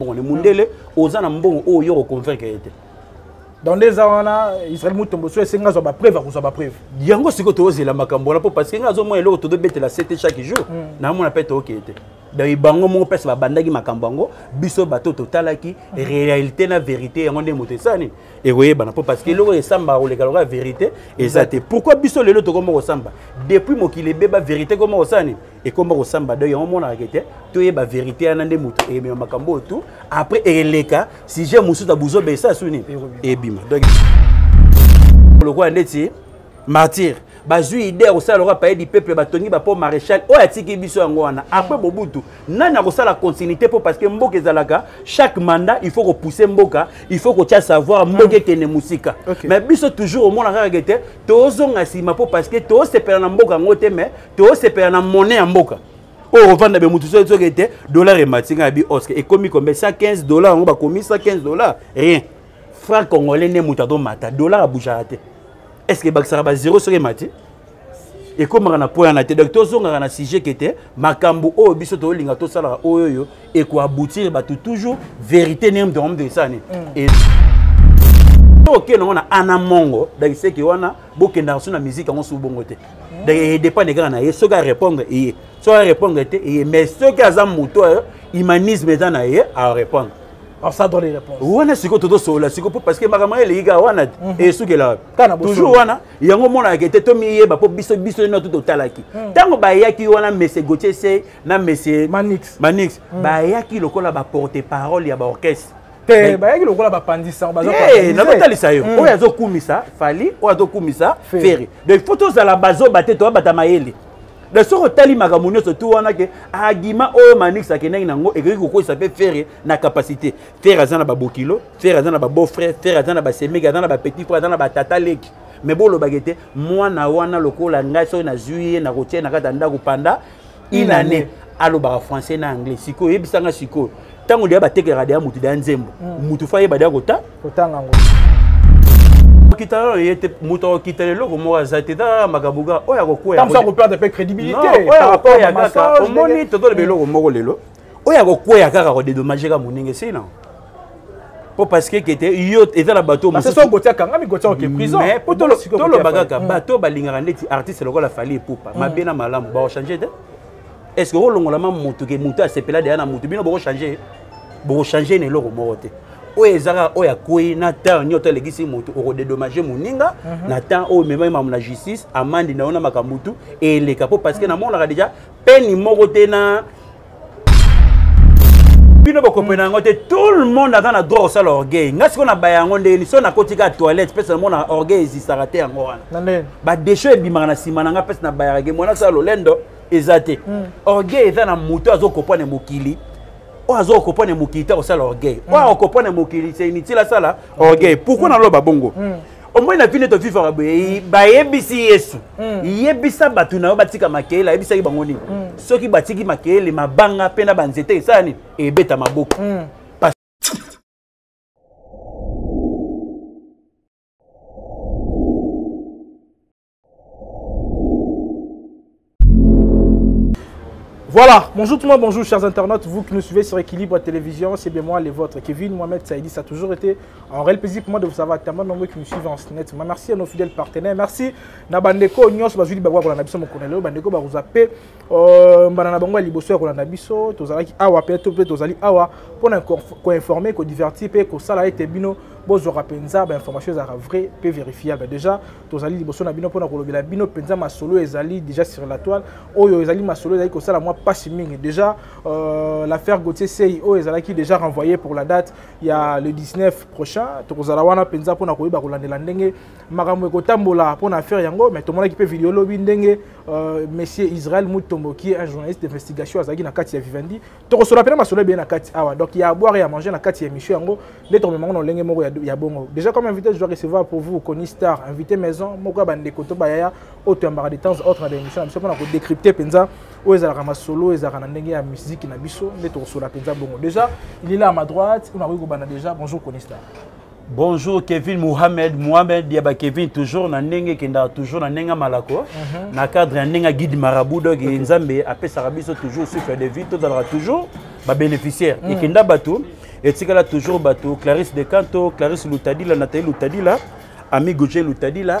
mbongo ne mundele oza na mbongo oyo yo okonvaincre ye te donc nde eza wana israel mutombo so esengi azwa bapreuve akozwa bapreuve yango sikoyo tozela makambo wana mpo parce que ngai azomona eloko tozobetela sete chaque jour hmm. naamona mpe tookeye te donc bango moko mpasi babandaki makambo yango biso bato totalaki hmm. réalité na vérité yango nde moto esala nini ekoyebana mpo parce que hmm. eloko esambaka koleka lokola vérité eza te pourquoi biso lelo tokomoko kosamba depuis mokili ebeba vérité komoko kosala nini ekomba kosamba donc yango omonaka ke te toyeba verité yana nde moto emema makambo oyo tout après eleka sujet mosusu ya buzoba esasu nini ebima donc lokola ndeti martyre bazwi idee ya kosala lokola paye du peuple batongi bapo maréchal oyo atiki biso yango wana après bobutu nani akosala continuité mpo parce que mboka ezalaka chaque mandat il faut kopousse mboka il faut kotya savoir mboka ekende mosika mais biso toujours omona kaka ke te tozonga nsima mpo parce que tosepela na mboka yango te mais tosepela na mone ya mboka oyo oh, ovanda be motu soki ete dollar emati ngai yabi oske ekomi kombe 115 dollar yango bakomi 115 dollar rien franc congolais nde moto atomata dollar abujaka te est ce que ebakisaka ba zero soki emati ekomaka na poyana te donc tozongaka na sujet ke te makambo oyo biso tolinga tosalaka oyo oyo ekoaboutir bato toujours vérité nde moto yango moto esani mm. oke nango na ana mongo dakiseke wana bokendaka so na musique yango su bongo te donc edepende kaka na ye soki arépondre eye soki arépondre te eye mais soki aza moto oyo humanisme eza na ye arépondre wana sikoyo tozosolola sikoyo mpo parce que makambo yango eleki kaka wana mhm. esukela toujours wana yango omonaka ete tomiyeba mpo biso biso eno tu totalaki mhm. ntango bayaki wana mese gautier se na mese manix mhm. bayaki lokola baporte parole ya baorchestre te bayaki lokola bapanzi sango bazotalisa eh, yo hmm. oyo azokumisa fali oyo azokumisa feri donc il faut tozala bazoba te toabata mayele donc soki otali makambo nyonso tu wana ke argument oyo manix akendaki nango ekoki kokozisa mpe fere na capacité fere aza na babokilo fere aza na babeau frère fere aza na basemeki aza na bapetit frère aza na batata leki me bolobaka ete mwana wana lokola ngai soki nazwi ye nakotia ye na kati ya ndako panda une année alobaka français na anglais sikoyo oyebisa nga sikoyo ntango deya batekelaka deya motu deya nzembo hmm. motu fa yeba deya kota kotanga yango okitana oyo ye te moto akokitana eloko moko aza te tala makambo kaka oyo akokweyaoyo akokweya kaka omoni totoloba eloko moko lelo oyo akokweya kaka kodedomage ka moninga esili nango mpo parceke kete yo eza na bato mosusotoloba kaka hmm. bato balingaka ndeti artiste lokola fali epupa hmm. mabe na malamu bakochange te est ce que okolongolama motu ke motu asepela deya na motu bino bokochange bokochange na eloko moko te oyo ezaka oyo akwei na temps nyoto alekisi motu okodedomage moninga mhm. na temps oyo omemai mamu na justice amandi na yo na makambo tu eleka mpo parce que namonaka deja peni moko te na bino bokopena yango te tout le monde aza na droit kosala orgueil ngai sikoyo nabaya yango ndenge nini soki nakotika ya toilette mpesa namona orgueil ezisaka te yango wana badesho ebimaka na nsima na ngai mpesa nabayaka ke mwana sala lolendo eza te hmm. orgueil eza na moto azokopwane mokili oyo aza okopwane mokili te akosala orgueil hmm. oyo akopwane mokili se inutile asala orgueil pourkoi hmm. naloba bongo omoi na vile tovivaka boye bayebisi yesu mm. yebisa bato na yo batika makele ayebisaki bango nini mm. soki batiki makele mabanga mpe na banzete esala nini ebeta maboko mm. Voilà, bonjour tout le monde, bonjour chers internautes, vous qui nous suivez sur Équilibre Télévision, c'est bien moi, les vôtres, Kevin Mohamed Saïdi, ça a toujours été un réel plaisir pour moi de vous avoir tellement nombreux qui nous suivent en net. Merci à nos fidèles partenaires, merci na bandeko nyos bazuli bagwa kolanda biso mokona lelo bandeko bakozwa pe euh, mbana na bango ya liboso ya kolanda biso tozalaki awa pe to pe tozali awa mpo na koinforme kodivertir mpe kosala ete bino bozwaka mpenza bainformation ezalaka vrai mpe verifiable déjà tozali liboso na bino mpo na kolobela bino mpenza masolo ezali déjà sur la toile oyo ezali masolo ezali kosala mwa mpasi mingi déjà euh, l'affaire gautier sei oyo ezalaki déjà renvoyé pour la date ya le 19 prochain tokozala wana mpenza mpo na koyeba kolandela ndenge makambo ekotambola mpo na affaire yango mais tomonaki mpe video lobi ndenge euh, monsieur israel mutombo qui est un journaliste d'investigation azalaki na kati ya vivendi tokosola mpena masolo ebele na kati awa donc ya boire ya manger na kati ya émission yango nde tokomema yango na lolenge moko ya bongo déjà comme invité je dois recevoir pour vous koni star invité maison moko ya bandeko to bayaya oyo toyambaka de temps autre na baémission na biso mpona kodécrypte mpenza oyo ezalaka masolo oyo ezalaka na ndenge ya miziki na biso nde tokosola mpenza bongo déjà il est là à ma droite oyo nakoki kobanda déjà bonjour koni star bonjour kevin mohamed mohamed ya bakevin toujours na ndenge ekendaka toujours na ndenge malako uh mhm. -huh. na cadre ya ndenge guide marabout donc okay. nzambe apesaka biso toujours sucre de vie tozalaka toujours babénéficiaire mm. ekenda bato etikala toujours bato clarisse de canto clarisse lutadila natali lutadila amigo je lutadila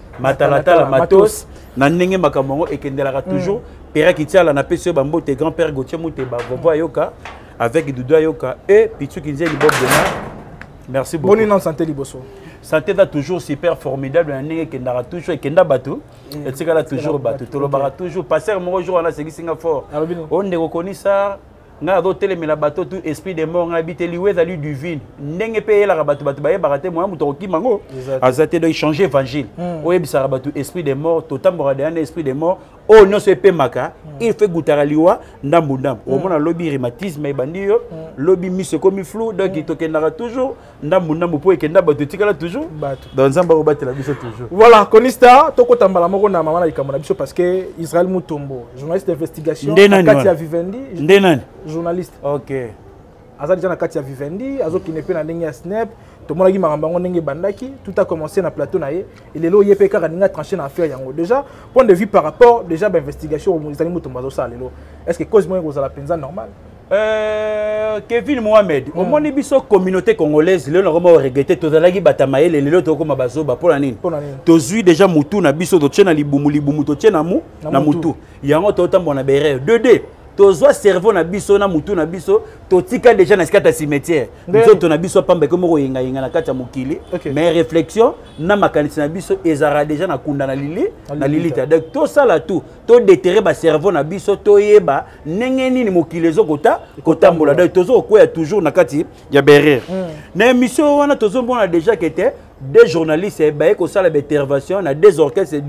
matalatala matos na ndenge makambo yango ekendelaka toujours mm. pera kitiala napesi yo bambote grand père gautier muteba vovo ayoka avec doudou ayoka e pitsu kinzeli bob dena merci beaucoup boni non santé liboso santé eza toujours super formidable na ndenge ekendaka toujours ekenda bato mm. etikala toujours bato tolobaka toujours passer moko jour wana asekisi nga fort o ndeko konisa ngai nazotelemela bato tu esprit de mort ngai bite liwa ezali divine ndenge mpe eyelaka bato bato bayebaka te moya moto akokima yango aza te donc change évangile hmm. oyebisaka bato esprit de mort totambwaka deya na esprit de mort oyo nyonso epemaka hmm. il faut egutaka liwa ndambu ndambu hmm. omona lobi rhumatisme ebandi yo lobi miso ekomi flou donc tokendaka toujours ndambu ndambu mpo ekenda bato etikala toujours bato donc nzambe akobatela biso toujours voilà konista tokota mbala moko na mama na likambo na biso parce que israel mutombo journaliste d'investigation na kati ya vivendi nde nani journaliste ok aza deja na kati ya vivendi azokende mpe na ndenge ya snap tomonaki makambo yango ndenge ebandaki tout a commencé na plateau na ye elelo ye mpe kaka ndenge atranche na affaire yango déjà point de vue par rapport déjà bainvestigation ezali mutombo azosala lelo est ce que cause moko ekozala mpenza normal Euh, kevin mohamed mm. omoni biso communauté congolaise lelo nakoma oregete tozalaki bata mayele lelo tokoma bazoba mpo na nini tozwi deja mutu na biso totie na libumu libumu totie na mu na mutu yango totambola na berere 2d tozwa cerveau na biso na mutu na biso totika deja na sikata cimetière nzoto na biso apamba ekomi koyengayenga na kati ya mokili okay. mais réflexion na makanisi na biso ezalaka deja na kunda na lili na lilita donc tosala tout todetere bacerveau na biso toyeba ndenge nini mokili ezokota kotambola donc tozokokweya toujours na kati ya berere hmm. na émission wana tozomona déjà ke te deux journalistes eh, baye kosala baintervention na deux orchestres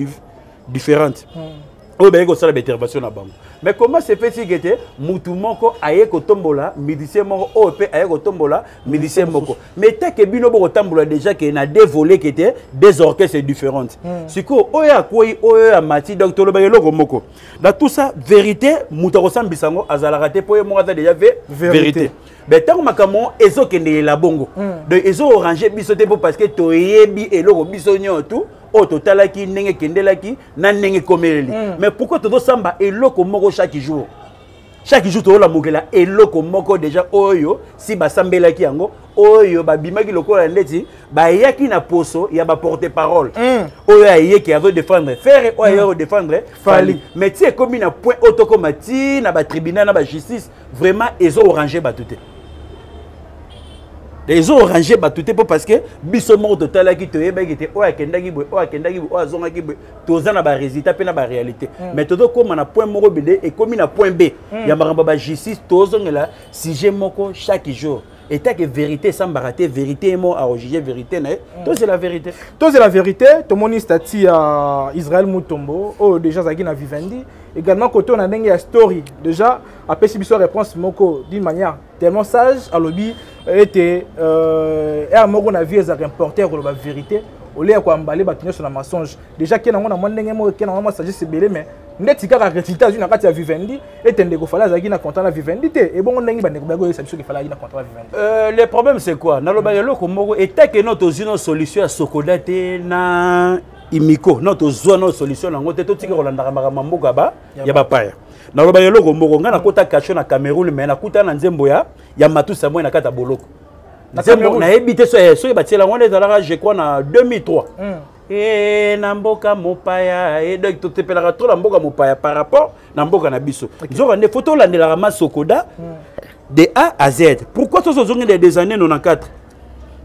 différentes hmm. oyo baye kosala baintervention na bango mais comment se fait il kete mutu moko aye kotombola musicien moko oyo mpe aye kotombola musicien moko mais teke bino bokotambola déjà ke na deux volets kete deux orchestres différentes hmm. sikoyo oyo akwei oyo amati donc tolobaka eloko moko dans tout ça vérité moto akosambisa yango azalaka te mpo ye moko aza déjà ve vérité mais ntango makambo yango ezokendelela bongo hmm. donc ezoorange biso te mpo parce que toyebi eloko biso nyonso tout oyo totalaki ndenge ekendelaki na ndenge ekomeleli hmm. mais pourquoi tozosamba eloko moko chaque jour chaque jour tozolamukela eloko moko deja oyo si basambelaki yango oyo babimaki lokola ndeti bayaki na poso ya baporte parole mm. oyo ayeki azo défendre ferre oyo ayeki kodéfendre mm. fali mais ti ekomi na point oyo tokoma ti na batribunal na bajustice vraiment ezo orange bato te ezo orange bato te mpo parce que biso moko totalaki toyebaki te oyo akendaki boye oyo akendaki boye oyo azongaki boye toza na baresultat mpe na barealité mm. mais tozokóma na point moko bende ekomi na point b mm. ya makambo ya bajustice tozongela sujet moko chaque jour etake vérité esambaka te vérité emo aojuge vérité na ye mm. tozela vérité tozela vérité tomoni stati ya israel mutombo oyo oh, déjà azalaki na vivendi également koto na ndenge ya story déjà apesi biso réponse moko d'une manière tellement sage alobi ete euh, ere moko na vie ezalaka importe ya koloba vérité olie ya koambale bato nyonso na mensonge déjà ke nango na mwa ndenge moko ke nango mwa sagesse ebele mais ndeti kaka résultat azwi na kati ya vivendi ete ndeko fala azalaki na contrat na vivendi te ebongo ndenge bandeko baya koyebisa biso kefala azalaki na contrat na vivendi euh, le problème c'est quoi nalobaka eloko moko etake no tozwi no solution ya sokoda te na imiko no tozwa no solution yango te totika kolandaka makambo ya mboka ba ya bapaya naloba eloko moko ngai nakota kasho na cameroun mai nakuta na nzembo ya ya matusa moi na kati ya boloko nzembo nayebi te eh, soki batiela yango wana ezalaka je crois na 2003 hmm. e na mboka mopaya e donc totepelaka to na mboka mopaya par rapport na mboka na biso nzoka nde fo tolandelaka masokoda hmm. de a à z pourquoi tozozongende des années 94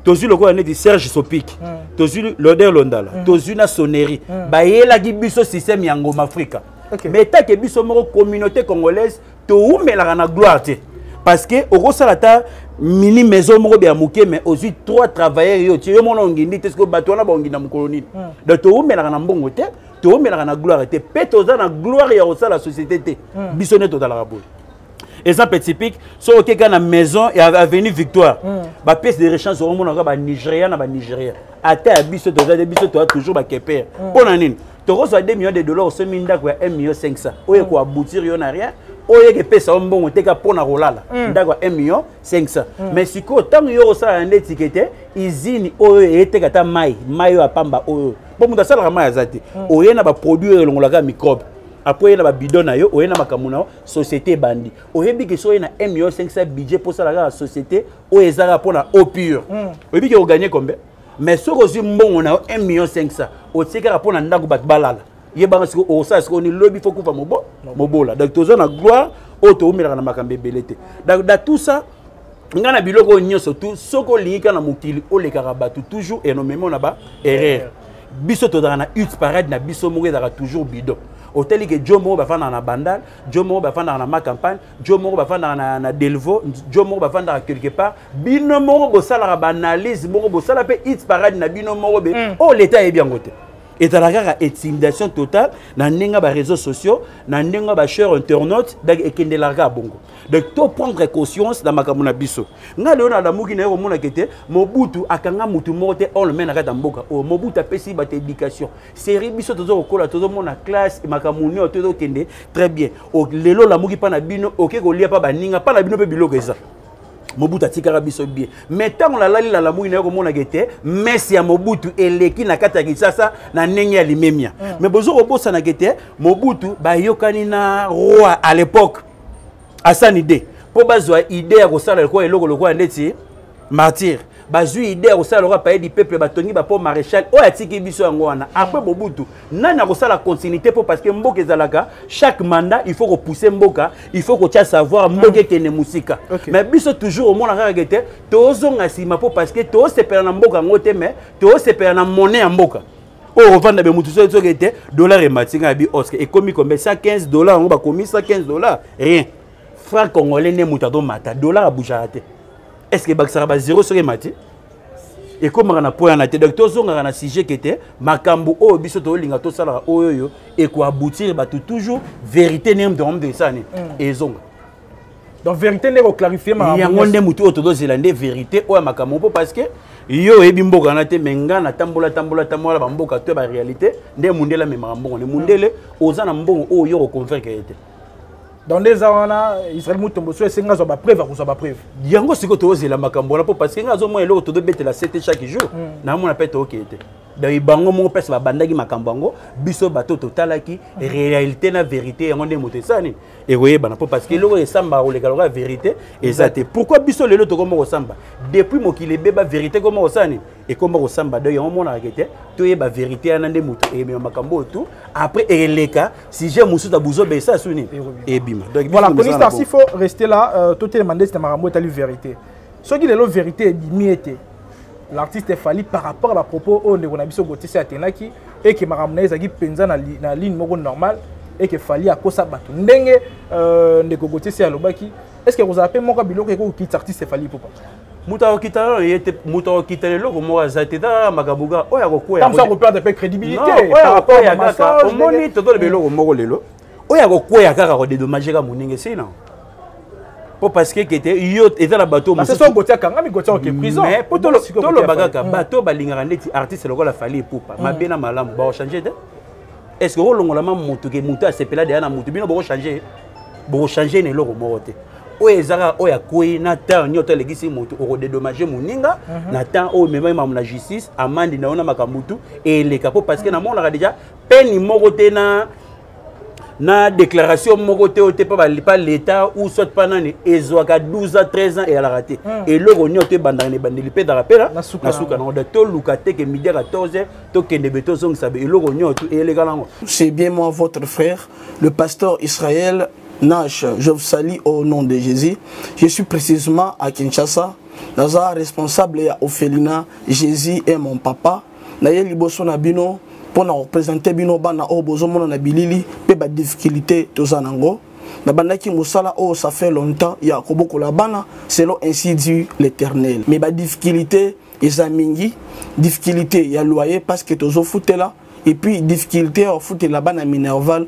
tozwi lokola neti serge sopic mm. tozwi loder londala mm. tozwi na sonnerie mm. bayelaki biso système ya ngoma afrika okay. mais etake biso moko communauté congolaise towumelaka na gloire te parce que okosala ata mini maison moko bya moke mais ozwi trois travailleurs yo tie yo mona ongindi te sikoyo bato wana baonginda mokolo nini mm. donc towumelaka na mbongo te towumelaka na gloire te mpe toza na gloire ya kosala société te mm. biso nde tozalaka boye exemple est typique soki oke kaka na maison ya avenue victoire mm. bapièce de rechange okomona kaka banigéria na banigéria ata ya biso toza te biso toza toujours bakepere mm. mpo na nini tokozwa 2 millions de dollar osomi ndako ya 1 million 500 oyo ekoaboutir yo na rien oyo yeke epesa yo mbongo teka mpo na kolala mm. ndako ya 1 million 500 mm. mais sikoyo ntango yo osalaka nde tike te izini oyo eyeteka ata mai mai oyo apamba oyo mpo moto asalaka mai aza te mm. oye na baproduit oyo elongolaka microbe apres oye na babidon na yo oye na makambo na yo société ebandi oyebi ke soki na m yo osengisa budget mpo osala kaka société oyo ezalaka mpo na eau pure hmm. oyebi ke oganye combien mais soki ozwi mbongo na yo 1 million 500 otie kaka mpo na ndako bato balala yebanga siko okosala sikoyo ni lobi fo kufa mobola donc toza na gloire oyo towumelaka na makambo ebele te donc da tout ça nga na biloko oyo nyonso tu soki olingi kaka na mokili olekaka bato toujours enomemo na ba erreur biso tozalaka na ut parade na biso moko ezalaka toujours bido otali ke jo moko bafandaka na bandal jo moko bafandaka na macampagne jo moko bafandaka na, na delvo jo moko bafandaka quelque part bino moko bosalaka baanalyse moko bosala mpe it parade na bino moko be mm. oyo oh, leta ayebi yango te ezalaka kaka intimidation totale na ndenge ya bareseau sociaux na ndenge ya bacheur internaute donc ekendelaka kaka bongo donc to prendre conscience na makambo na biso ngai lelo nalamuki naye komonaka ete mobutu akanga motu moko te on lemain na kati ya mboka oyo oh, mobutu apesi bato éducation seri biso toza kokola tozomona classe makambo nini oyo tozokende très bien oh, lelo olamuki mpa na bino oke kolia mpa baninga mpa na bino mpe biloko eza mobutu atikaka biso bien mai ntango nalali lalamuki naye komonaka ete mese ya mobutu eleki na kati ya kinshasa na ndenge ya limemia mai mm. bozo kobosanaka ete mobutu bayokani na roi à l'époque asani de mpo bazwa ide ya kosala lokola eloko lokola ndeti martyr bazwi ide ya kosala lokola paye dipeple batongi bapo maréchal oyo atiki biso yango wana apres bobutu nani akosala continuité mpo parce que mboka ezalaka chaque mandat il faut kopousse mboka il faut kotya savoir mboka ekende mosika mais biso toujours omona kaka ke te tozonga nsima mpo parce que tosepela na mboka yango te mais tosepela na mone ya mboka oyo kovanda be motu soki soki ete dollar emati ngai abi oske ekomi combien 115 dollar yango bakomi 115 dollar rien franc congolais nde moto atomata dollar abujaka te est ce que ebakisaka ba zero soki emati ekomaka na po yana te donc tozongaka na sujet ke te makambo oyo biso tolinga tosalaka oyo oyo ekoaboutir bato toujours vérité nde moto yango moto esani mm. ezonga donc vérité nde koclarifie yango nde motu oyo tozozela nde vérité oyo ya makambo mpo parce que yo oyebi mboka wana te me ngai natambola tambola tambola bamboka to ya baréalité nde mondele amemaka mbongo nde mondele oza na mbongo oyo yo okonvaincre ye te donc nde eza wana israel mutombo so esengi azwa bapreuve akozwa bapreuve yango sikoyo tozozela makambo wana mpo parce que ngai azomona eloko tozobetela sete chaque jour hmm. namona mpe tookeye te donc bango moko mpesa babandaki makambo yango biso bato totalaki réalité na vérité yango nde moto esala nini ekoyebana mpo parce que eloko esambaka koleka lokola verité eza te pourquoi biso lelo tokoma kosamba depuis mokili ebeba verité ekoma kosala nini ekoma kosamba donc yango omonaka ke te toyeba verité yana nde moto emema makambo oyo tout après eleka sujet mosusu ya buzoba esa su nini ebima donc voilà konista s'il faut rester là euh, totelema ndeti na makambo etali verité soki lelo verité ebimi ete l'artiste fali par rapport à ba propos oyo ndeko na biso gotisi atenaki eke makambo na ye ezalaki mpenza na ligne moko normale eke fali akosa bato ndenge euh, ndeko gotisi alobaki est ce que ekozala mpe moko ya biloko ekoki kokitisa artiste fali popa moto akokita lelo ye te moto akokita eloko moko aza te tala makambo kaka oyo akokweyaaoperde mpe crédibilité oyo akokweyakaka omoni totoloba eloko moko lelo oyo akokweya kaka kodedomage kaka moninga esili nango po parce que kete yo eza na bato toloba kaka bato balingaka ndeti artiste lokola fali epupa mm. mabe na malamu bakochange te est ce que okolongolama motu ke motu asepela deya na motu bino bokochange bokochange na eloko moko te oyo ezaka oyo akwei na temps nyoto alekisi motu okodedomage moninga mhm. na temps oyo omemaki mamu na justice amandi na yo na makambo tu eleka mpo parce que namonaka deja peni moko te na na déclaration moko te oyo te mpa balipa l'état ou soit mpa nani ezwaka 12 ans 13 ans eyalaka te hmm. eloko nyonso to ebandaka na ebandeli mpe ezalaka mpe na suka nango da toluka te ke midi ya 14 heure tokende be tozongisa be eloko nyonso tu eyeleka nango c'est bien moi votre frère le pasteur israël Nash, je vous salue au nom de Jésus. Je suis précisément à Kinshasa. Naza responsable ya Ophelina. Jésus est mon papa. naye liboso na bino mpo na kopresente bino bana oyo bozomona na bilili mpe badifficulté toza nango nabandaki mosala oyo ça fait longtemps ya kobokola bana selon ainsi du l'éternel mais badifficulté eza mingi difficulté ya loyer parce que tozofutela epuis difficulté ya kofutela bana minerval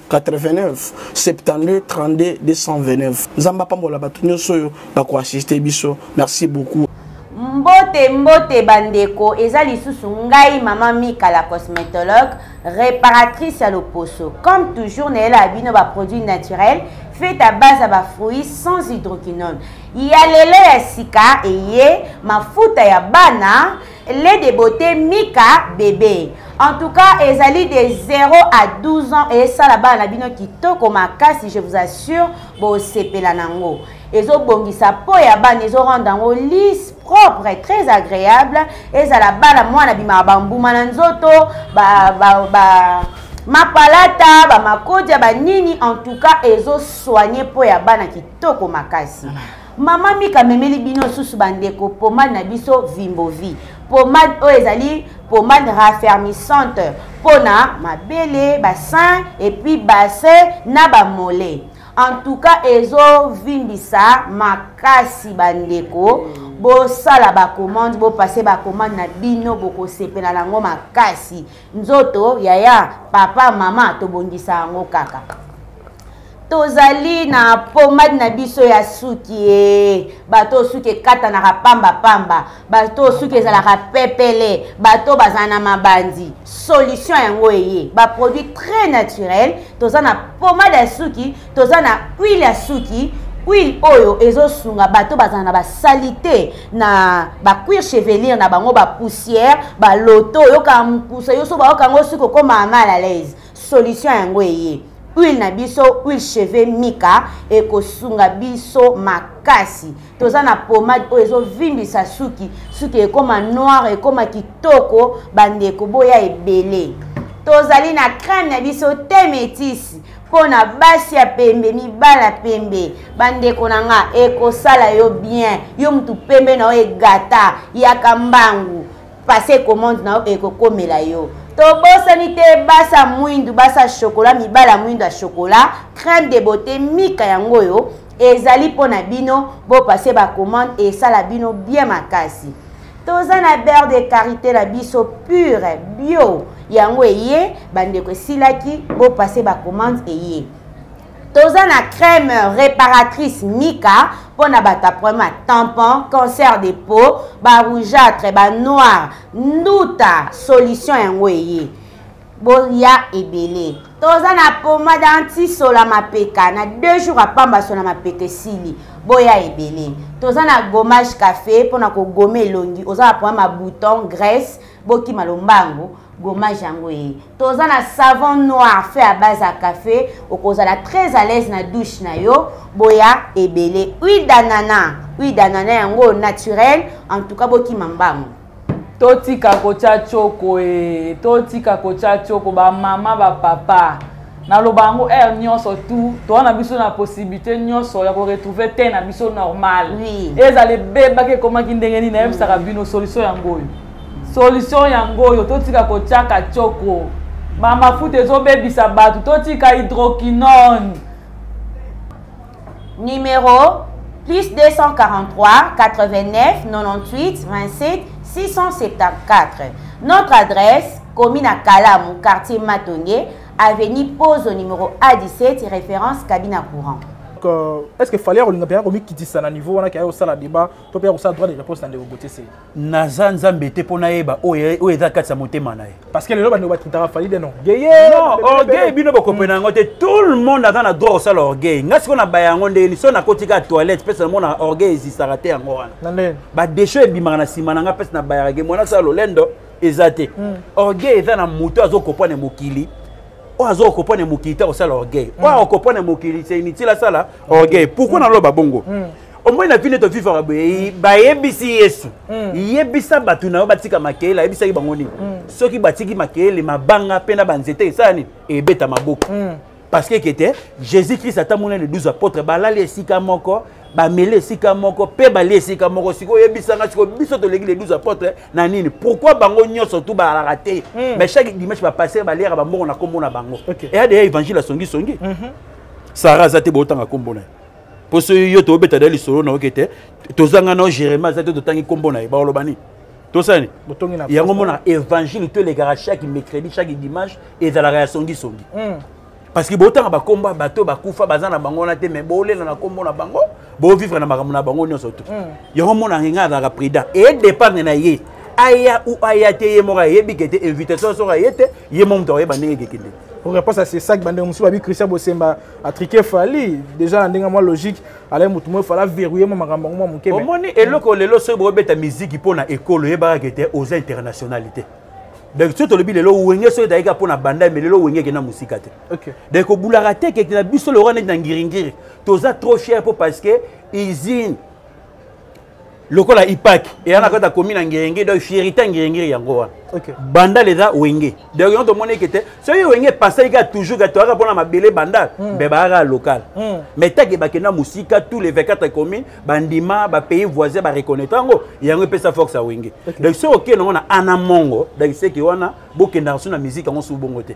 89 72 32 229 nzambe apambola bato nyonso oyo bakoassiste biso merci beaucoup mbote mbote bandeko eza lisusu ngai mama mika la cosmétologue réparatrice ya loposo comme toujours nayelaka bino baproduit naturel fait à base ya bafruit sans hydroquinone ya lelo ya sika eye mafuta ya bana les de beauté mika bebe en tout cas ezali de 0 à 12 ans esala bana na bino kitoko makasi je vous assure bosepela nango ezobongisa po ya bana ezorendre yango lise propre très agréable ezala bana mwana bimaka bambuma na nzoto ba, ba, ba mapalata bamakodia banini en tout cas ezosoigne mpo ya bana kitoko makasi mama mika amemeli bino susu bandeko pomade na biso vimbovi pomade oyo ezali pomade raffermissante mpo na mabele basin epuis bassin na bamole en tout cas ezovimbisa makasi bandeko bosala bacommande bopase bacommande na bino bokosepela na yango makasi nzoto yaya papa mama tobongisa yango kaka tozali na pomade na biso ya suki e bato oyo suki ekatanaka pambapamba bato oyo suki ezalaka pepele bato oyo bazala na mabanzi solution yango eye baproduit très naturel toza na pomade ya suki toza na huile ya suki huile oyo ezosunga bato bazala na basalite na bacuire chevelire na bango bapoussière baloto oyokaka mokusa yo so bayoka yango soki okoma mal à l'aise solution yango eye huile na biso huile cheveux mika ekosunga biso makasi toza na pomade oyo ezovimbisa suki suki ekoma noire ekoma kitoko bandeko boya ebele tozali na crème na biso te metisi mpo na basi ya pembe mibala pembe bandeko na nga ekosala yo bien yo mutu pembe na yo egata yaka mbangu passe commande na yo ekokomela yo tobosani te basa mwindu basa shokola mibala mwindu ya shokola crème de beauté mika yango oyo ezali mpo na bino bopase bacommande esala bino bien makasi toza na beurre de karité na biso pure bio yango eye bandeko esilaki bopase bacommande eye toza na crème réparatrice mika mpo na bato ya problème ya tampon cancer de peau barougeâtre banoir nduta solution yango eye bolia ebele toza na pomade antisola mapeka na deux jours apamba sola mapeka esili boya ebele toza na gommage café mpo na kogoma elongi oza na pomade ma bouton graisse bokima lombango gommage yango ye toza na savon noir fait à base ya café okozala très à l'aise na douche na yo boya ebele huile d'anana huile d'anana yango naturel en tout cas bokima mbango totika kotya tshoko e totika kotya tshoko bamama bapapa naloba yango aire nyonso tu toa na biso na possibilité nyonso ya koretrouve te na biso normal oui. ezala ebebaki ekomaki ndenge nini nayebisaka bino solution yango oyo solution yango oyo totika kotyaka tshoko bamafuta ezobebisa bato totika hydroquinone Numero plus 243 89 98 27 674. Notre adresse, commune à Kalamu, quartier Matonge, avenue Pozo numéro A17, référence cabine à courant. Euh, est-ce que fallait olinga mpe akomikitisa na niveau wana ke ayosala débat to mpe akosala droit de réponse na ndeko gotese naza nzambe te mpo nayeba oyo eza kati ya motema na ye parce que lelo bando batutaka fali de norgueille non orgueil bino bokopena yango te tout le monde aza na droit kosala orgueil ngai sikoyo na baya yango ndenge so nakoti kaka toilette mpesa na mona orgueil ezisaka te yango wana badesho ebimaka na nsima na ngai mpesa na bayaka ge mwana asala lolendo eza te hmm. orgueil eza na moto azokopwane mokili oyo aza okopwane mokili te akosala orgueil oyo akopwane mokili se inutile asala orgueil pourkoi naloba bongo hmm. omoni na vile tovivaka boye bayebisi yesu mm. yebisa bato na yo batika makele ayebisaki bango nini mm. soki batiki makele mabanga mpe na banzete esala nini ebeta maboko mm. parce que kete jésus christ atambolaki le 12 apôtre balali esika moko bameli esika moko mpe bali esika moko sikoyo oyebisanga sikoyo biso toleki le 12 apôtre na nini pourkui bango nyonso tu balaka te mm. mais chaque dimanche bapaster baliaka bambongo na nkombo na bango okay. eya deya évangile asongisongi mm -hmm. sara aza te bootanga nkombo na ye mpo so yo tobeta da lisolo na yo kete tozanga nao jérémi aza te totangi nkombo na ye baoloba nini tosani yango mona évangile to elekaka chaque mercredi chaque dimanche ezalaka ya songisongi hmm. parce que botanga bakombo ya bato bakufa baza na bango wana te mais bolela na kombo na bango bovivre na makambo na bango nyonso tu hmm. yango mona ngenga azalaka prudent e dépendre na ye aya ou aya te ye moko ayebi ke te invitation soko aye te ye mo moto akoyeba ndenge ekekende réponse à ces sacs bande musuba bi Christian Bosemba a triqué Fally déjà na ndenge moi logique ala mutu mo fala verrouiller mo makambo mo muke mais omoni eloko lelo soki bo beta musique pona ekolo yebaka ke te aux internationalités donc soki tolobi lelo wenge soki ezalaki kaka mpo na banda me lelo wenge ekenda mosika te donc kobulaka te keke na biso lokola neti na ngiringiri toza trop cher mpo parce que usine lokola ipak eyana kata komi na ngeyenge donc fierita ngeyengiri yango wana bandal eza wenge donc yango tomoni eke te soki wenge epasaki kaka toujours kaka toyaka mpona mabele bandal hmm. mbe bayaka kaka local hmm. mais take bakenda mosika tous les 24 commune bandima bapays voisin bareconnaitre yango yango epesa force ya wenge donc soki okende yango na ana mongo donc seke wana bokendaka so na musique yango su bongo te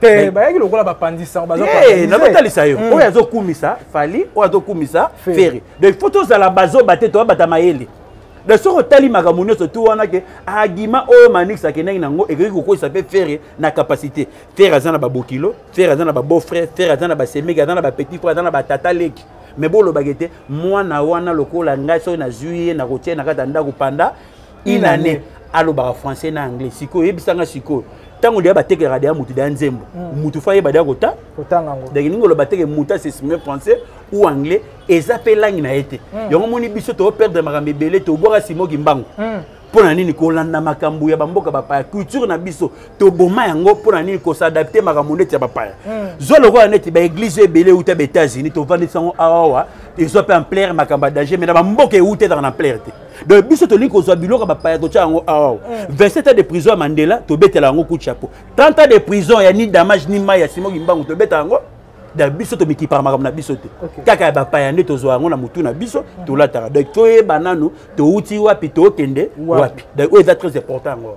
te bayaki lokola bapanzi sango bazotalisa eh, yo hmm. oyo azokumisa fali oyo azokumisa feri donc il faut tozala bazoba te toabata mayele de soki otali makambo nyonso tu wana ke argument oyo manix akendaki nango ekoki kokozisa mpe fere na capacité fere aza na babokilo fere aza na babeau frère fere aza na basemeki aza na bapetit frère aza na batata leki me bolobaka ete mwana wana lokola ngai soki nazwi ye nakotia ye na kati ya ndako panda une année alobaka français na anglais sikoyo oyebisa nga sikoyo ntango deya batekelaka deya motu deya nzembo hmm. motu fa yeba deya kota kotanga yango donc ningi oloba teke motu asesime français ou anglais eza mpe langi na ye te hmm. yango omoni biso tooperdre makambo ebele tobwaka simo kimbangu hmm. mpo na nini kolanda makambo ya bamboka bapaya culture na biso toboma yango mpo na nini kosadapte makambo ndeti ya bapaya zwa lokola neti baeglize ebele euta baetats-unis tovandisi yango awawa ezwa mpe amplere makambo ya danger mai na bamboka eutedaka na amplere te donc biso tolingi kozwa biloko bapaya totya yango awa 27 mm. ans de prison ya mandela tobetela yango coup chapeau 30 ans de prison ya ni damage ni mai ya simo kimbangu tobeta yango na biso tomikipaka makambo na biso te kaka ya bapaya nde tozwa yango na motu na biso mm. tolataka donc toyeba nanu touti wapi tokende wapi donc oyo eza très important yango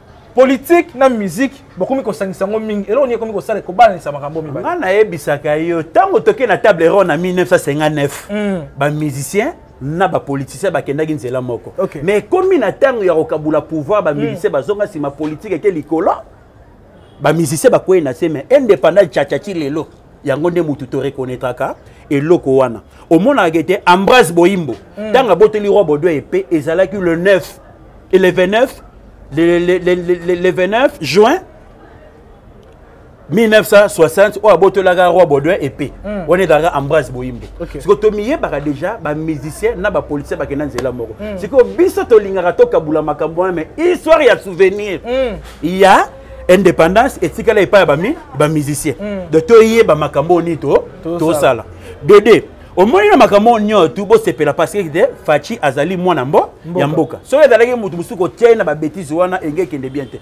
politique na musique bokomi kosangisa yango mingi eloko nini ekomi kosala ekobalanisa makambo mibale ngai nayebisaka yo ntango tokei na table ron na 1959 mm. bamusicien na bapoliticien bakendaki nzela moko okay. mais ekomi na ntango ya kokabula pouvoir bamusicien mm. bazonga nsima politike eke likolo bamusicien bakwei na se mais indépendant chachachi lelo yango nde motu torekonetraka eloko wana omonaka ete ambrase boyimbo ntango mm. aboteli robe odo epe ezalaki le 9 et le 29 le, le, le, le, le 29 juin 1960 oyo abotolaka roi baudouin epe mm. wana ezalaka ambrase boyimbo okay. sikoyo tomiyebaka déjà bamusicien na bapoliticien bakenda nzela moko mm. sikoyo biso tolingaka tokabula makambo wana mais histoire ya souvenir mm. ya indépendance etikala epai ya bamusicien mm. donc toyeba makambo oyo nini tosala to dede omoni na makambo oyo nyonso tu bosepela parce que faci azali mwana mbo ya mboka soki ezalaki motu mosusu kotia ye na babetise wana enge ekende bien te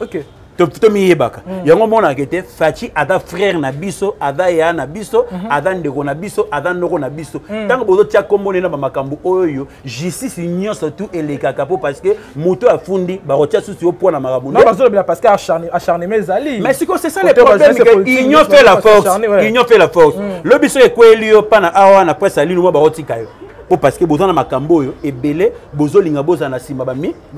okay. tomiyebaka mm. yango omonaka ete faci aza frère na biso aza ya na biso mm -hmm. aza ndeko na biso aza noko na biso ntango mm. bozotia nkombo nde na bamakambo oyo justice nyonso tu elekaka mpo parce que moto afundi bakotia susu yo mpo na makambo nde bazolobela parce que acharnement ezali mais sikoyo c'est ça le problème que union fait la force union fait la force mm. lobi soki ekweli yo mpa na awa na presse alinu mwa bakotika yo mpo parce que boza na makambo oyo ebele bozolinga bozala na nsima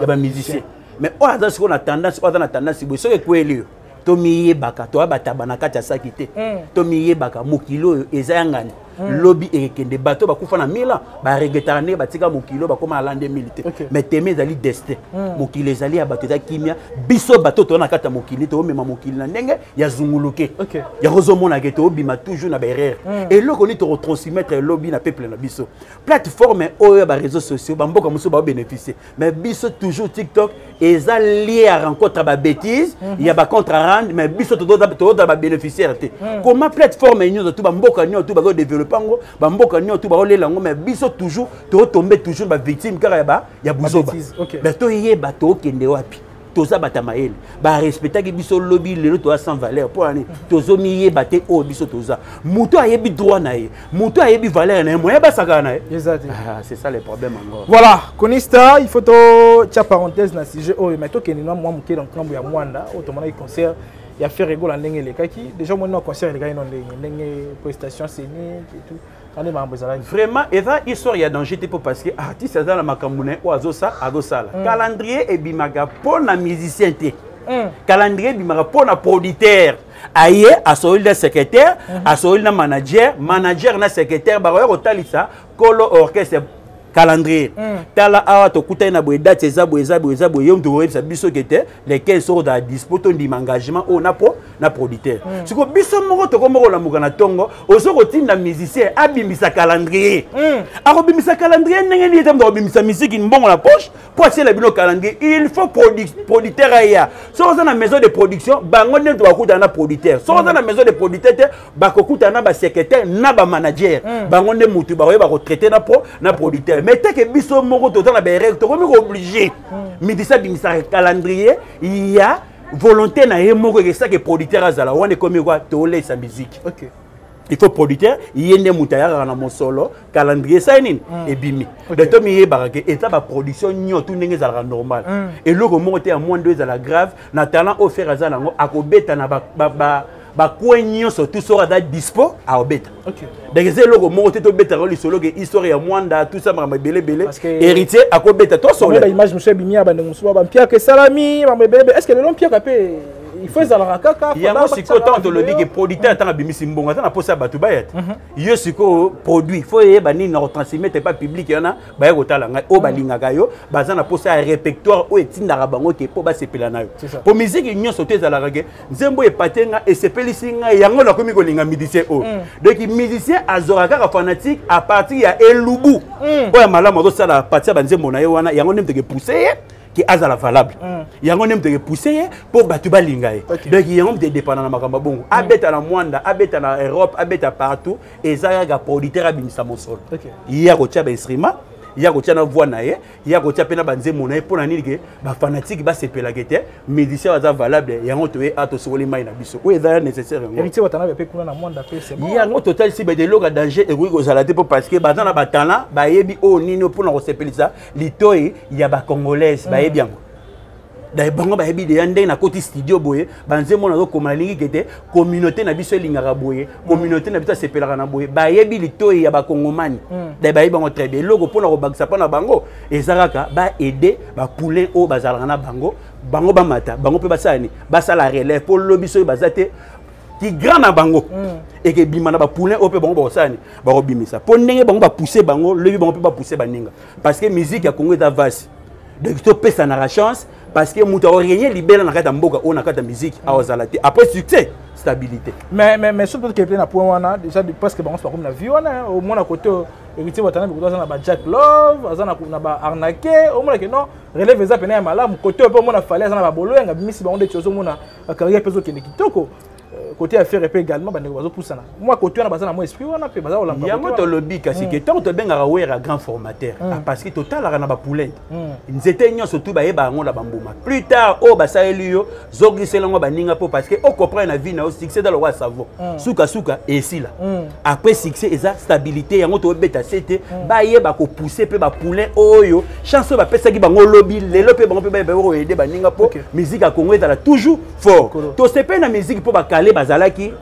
ya bamusicien mais oyo aza sikoyo na tendance oyo aza na tendance boye soki ekweli yo tomiyebaka toya bataba na kati ya saki te mm. tomiyebaka mokili oyo eza ya ngani mm. lobi ekekende bato bakufa na mila baregetaka ndenge batika mokili oyo bakoma alande mili te okay. mais teme ezali destin mm. mokili ezali ya bato eza kimia biso bato toya na kati ya mokili toomema mokili na ndenge ya zunguluke okay. ya kozomonake toobima toujours na baerreur mm. eloko nini tokotransmettre lobi na peuple na biso plateforme oyo ya bareseau sociaux bamboka mosusu baobénéficie mais biso toujours tiktok eza lié ya rencontre ya babétise mm -hmm. ya bacontre rand mais biso tozala babénéficiaire te mm. koma plateforme nyonso tu bamboka nyonso tu bazodeveloppe yango bamboka nyonso tu baolela yango mais biso toujours totombe toujours bavictime kaka ya buzoba okay. mais toyeba tokende wapi toza bata mayele barespectaki biso lobi lelo toza sans valeur mpo nani tozomiyeba te oyo biso toza moto ayebi droit na ye moto ayebi valeur na ye moye basakana na ye ah, c'est ça le problème yango voilà konista il faut totya parenthèse na sujet oyo mai tokende na mwa moke na nkambo ya mwanda oyo tomonaki concert ya ferre egola ndenge elekaki déjà omoni na concert elekaki no ndenge ndenge prestation scénique et tout ane makambo ezalaki vraiment eza histoire ya danger te mpo parce que artiste aza na makambo na ye oyo azosala mm. calendrier ebimaka mpo na musicien te mm. calendrier ebimaka mpo na producteur aye asololi na secrétaire mm-hmm. asololi na manager manager na secrétaire bakoya kotalisa kolo orchestre calendrier mm. tala awa tokutani na boye date eza boye eza boye eza boye yo moto koyebisa biso ke te le 15 soko ozala dispo tondima engagement oyo na po na producteur mm. siko biso moko tokomi kolamuka na ntongo ozo kotinda musicien abimbisa calendrier mm. akobimisa calendrier ndenge nini ete moto akobimisa misiki mbongo na poche mpo atiela bino calendrier il faut producteur aya soki oza na maison de production bango nde moto bakutana na producteur soki oza na maison de producteur te bakokutana na basecretaire na bamanager mm. bango nde motu bakoye bakotraite na, pro, na producteur mais teke biso moko toza na baerègle tokomi kooblige mm. midisa abimisaka calendrier ya volonté na ye moko ekesaki producteur azala wana ekomi kwa tolesa miziki okay. il faut producteur ye nde moto ayakaka na mosolo calendrier esali nini mm. ebimi de to miyebaka ke eza baproduction nyonso tu ndenge ezalaka normal mm. eloko moko te ya mwa ndo ezala grave na talent oyo fere aza nango akobeta na ba, ba, ba bakoin nyonso tu soki aza dispo aobeta donc eza eloko moko te tobetaka yo lisolo ke histoire ya mwanda tusa makambo ebele ebele héritier akobeta tosolola image mosusu ebimi ya bandeko mosusu bampiaka esalami makambo ebele ebele estce lelo mpiaka mpe il faut ezalaka kaka yango sikoyo ntango tolobi ke producteur ntango abimisi mbongo aza na mposa ya bato bayete mhm. yo sikoyo produit fo eyeba nini na kotransmettre epa publike wana baya kotala ngai oyo mhm. balingaka yo baza na mposa ya répertoire oyo etindaka bango ke mpo basepela na yo mpo miziki nyonso te ezalaka ke nzembo epate nga esepelisi ngai yango nakomi kolinga musicien oyo mm. donc musicien azwaka kaka fanatique à partir ya elubu mm. oyo ya malamu azosala parti ya banzembo na ye wana yango nde moto ekepousse ye ke azala valable mm. yango nde moto ekepousse ye mpo bato balinga ye donc yango moto edepanda na makambo ya bongo abeta na mwanda abeta na europe abeta partout eza kaka producteur abimisa mosolo ye akotya bainstrument ye akotya na voi na ye ye akotia mpe na banzembo na ye mpo na nini ke bafanatike basepelaka ete musicien aza valable yango toye a tosokoli mai na biso oyo eza ya nécessaire yangoyango totalisi bete eloko ya danger ekoki kozala te mpo parceke baza na batalent bayebi oyo nini mpo na kosepelisa litoi ya bacongolaise bayebi yango daye bango bayebi deya ndenge nakoti studio boye banzembo mona azokoma nalingi ke te communauté na biso elingaka boye communauté na biso asepelaka na boye bayebi litoi ya bakongomani hmm. daye bayebi bango très bien eloko mpo na kobakisa mpo na bango eza kaka baede bapoulain oyo bazalaka na bango bango bamata bango mpe basala nini basala relève mpo lobi soki baza te ki grand na bango hmm. eke bima na bapoulain oyo mpe bango bakosala nini bakobimisa mpo ndenge bango bapousse bango lobi bango mpe bapousse baninga parce que musique ya congo eza vasi donc topesanaka chance parce que moto aorenie libela na kati ya mboka oyo na kati ya miziki awa azala te après succès stabilité mais mais mais surtout que na point wana déjà parce que bango bakomi na vie wana au moins na côté héritier watana bikoto aza na ba jack love aza na na ba arnaqué au moins que non relève eza pena ya malamu côté oyo pe omona fale aza na ba boloyanga bimisi bango ndeti ozomona carrière pe ezokende kitoko Euh, côté ya ferre mpe également bandeko bazopusana mwa kote wana baza na mwa esprit wana mpe baza kolamba yango tolobi kasi ke ntango tobengaka wera grand formateur mm. ah, parce que totalaka na bapoulete mm. nzete nyonso tu bayeba yango na bambuma plus tard oyo oh, basaleli yo zokisela yango baninga mpo parce que okomprendre oh, na vie na yo succès eza lokola savo mm. sukasuka esila après succès eza stabilité yango tobeta se te bayeba kopousse mpe bapoulain oyo chance oyo bapesaki bango lobi lelo mpe bango mpe bayeba koyede baninga mpo musique ya congo ezala toujours fort tosepeli na miziki mpo bakale bazalaki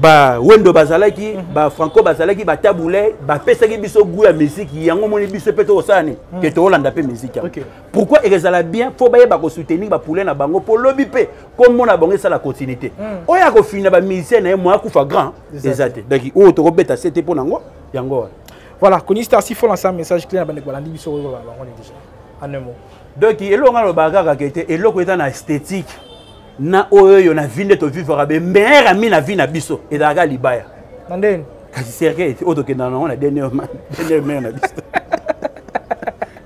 ba wendo bazalaki mhm. ba franco bazalaki ba tabule bapesaki biso gout ya miziki yango omoni biso mpe tokosala nini mhm. ke tokolanda mpe miziki yango pourquoi ekozala bien fo bayeba kosoutenir bapoulet na bango mpo lobi mpe kombo na bango esala continuité mhm. oyo akofinda bamusicien na ye moya kufa grand eza te donc oyo tokobeta se te mpo na yango yango wana voilà konista sifola sa message clé na bandeko balandi biso oyo bango ne déjà en un mot donc eloko nga lobaka kaka ke te eloko eza na esthétique na oyo oyo na vie nde tovivaka be meilleur ami na vie na biso ezalaka libaya na ndeni kasi serge oyo tokenda nango na dernier maire na biso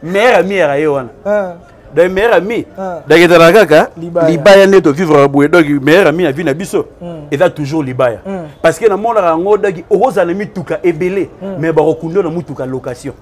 meilleur ami yaka ye wana ah. donc meilleur ami ah. donc ezalaka kaka libaya nde tovivaka boye donc meilleur ami na vie na biso hmm. eza toujours libaya hmm. parce que namonaka yango donc okozala na mituka ebele hmm. mais bakokunda na motuka location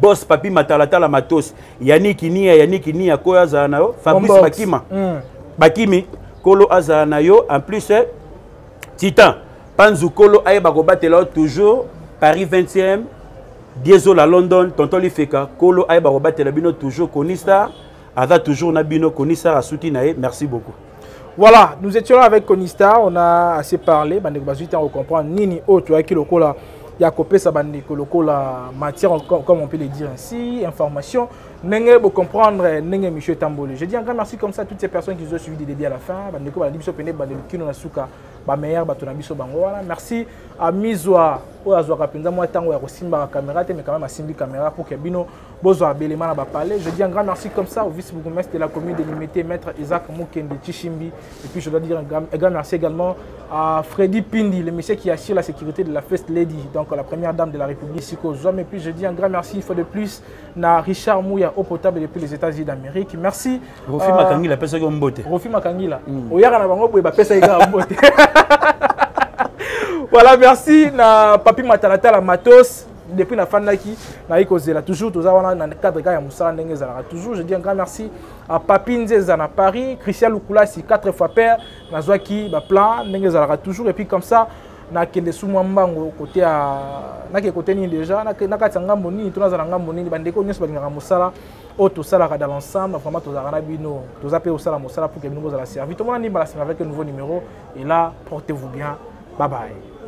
boss papi matalatala matos yaniki nia yaniki nia koyo azala na yo fabrice bakima mm. bakimi kolo azala na yo en plus eh, titan panzu kolo ayeba kobatela yo toujours paris 20e diezola london tonton lifeka kolo ayeba kobatela bino toujours konista aza toujours na bino konista asuki na ye merci beaucoup Voilà, nous étions là avec Conista, on a assez parlé, bandeko bazui temps au comprendre nini o tu as ki lokola ya kopesa bandeko lokola matière comme on peut le dire ainsi, information ndenge bo comprendre ndenge monsieur Tambole. Je dis un grand merci comme ça à toutes ces personnes qui nous ont suivi du début à la fin, bandeko ba biso pene bandeko kino na suka ba meilleurs bato na biso bango wana. Merci à Mizwa oyo azwaka penza mwa tango ya kosimba kamera te mais quand même asimbi kamera pour que bino Bozo Abelema na Bapalais. Je dis un grand merci comme ça au vice-bourgmestre de la commune de Limité, maître Isaac Mukende Chishimbi. Et puis je dois dire un grand, un grand merci également à Freddy Pindi, le monsieur qui assure la sécurité de la First Lady, donc la première dame de la République Siko Zom. Et puis je dis un grand merci une fois de plus à Richard Mouya, au potable depuis les États-Unis d'Amérique. Merci. Rofi euh, Makangila, pesa yo mbote. Rofi Makangila. Mm. Oyaka na bango boye ba pesa yo mbote. Voilà, merci na Papi Matalatala Matos. depuis na fandaki nayi kozela toujours toza wana na cadre kaka ya mosala ndenge ezalaka toujours je dis un grand merci à papi nzeza na paris christian lukulasi quatre fois père nazwaki baplan ndenge ezalaka toujours et puis comme ça nakende su mwa mbango kote ya nake kote nini déjà na kati ya ngambo nini to nazala ngambo nini bandeko nyonso balingaka mosala oyo tosalaka dans l'ensemble vraiment tozalaka na bino toza mpe kosala mosala pour ke bino bozala servi tomona ndimba na nsima avec nouveau numéro et là portez vous bien bye bye